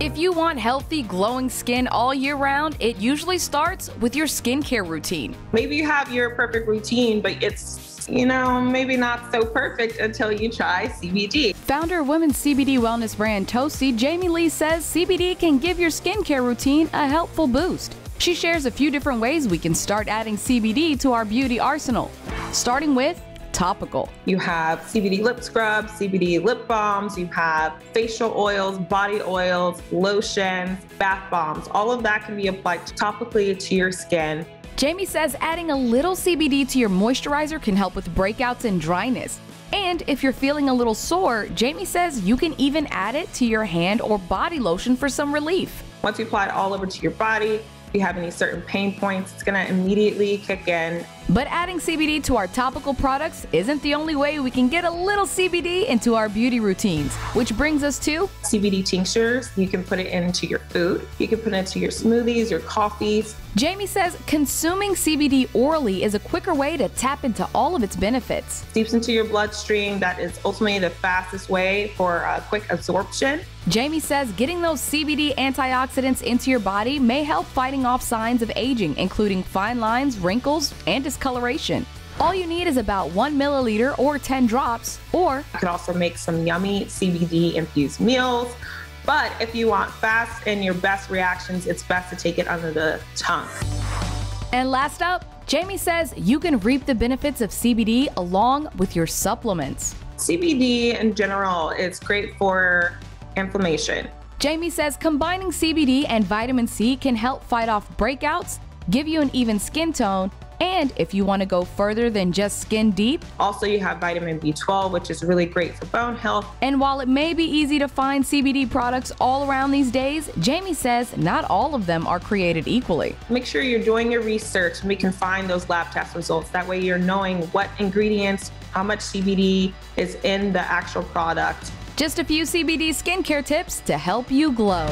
If you want healthy, glowing skin all year round, it usually starts with your skincare routine. Maybe you have your perfect routine, but it's, you know, maybe not so perfect until you try CBD. Founder of women's CBD wellness brand Toastyy, Jamie Lea says CBD can give your skincare routine a helpful boost. She shares a few different ways we can start adding CBD to our beauty arsenal, starting with topical. You have CBD lip scrubs, CBD lip balms, you have facial oils, body oils, lotions, bath bombs. All of that can be applied topically to your skin. Jamie says adding a little CBD to your moisturizer can help with breakouts and dryness. And if you're feeling a little sore, Jamie says you can even add it to your hand or body lotion for some relief. Once you apply it all over to your body, if you have any certain pain points, it's gonna immediately kick in. But adding CBD to our topical products isn't the only way we can get a little CBD into our beauty routines, which brings us to CBD tinctures. You can put it into your food. You can put it into your smoothies, your coffees. Jamie says consuming CBD orally is a quicker way to tap into all of its benefits. Seeps into your bloodstream. That is ultimately the fastest way for uh, quick absorption. Jamie says getting those CBD antioxidants into your body may help fighting off signs of aging, including fine lines, wrinkles, and discoloration. All you need is about one milliliter or 10 drops, or you can also make some yummy CBD infused meals. But if you want fast and your best reactions, it's best to take it under the tongue. And last up, Jamie says you can reap the benefits of CBD along with your supplements. CBD in general is great for inflammation. Jamie says combining CBD and vitamin C can help fight off breakouts, give you an even skin tone, and if you want to go further than just skin deep, also you have vitamin B12, which is really great for bone health. And while it may be easy to find CBD products all around these days, Jamie says not all of them are created equally. Make sure you're doing your research and we can find those lab test results. That way you're knowing what ingredients, how much CBD is in the actual product just a few CBD skincare tips to help you glow.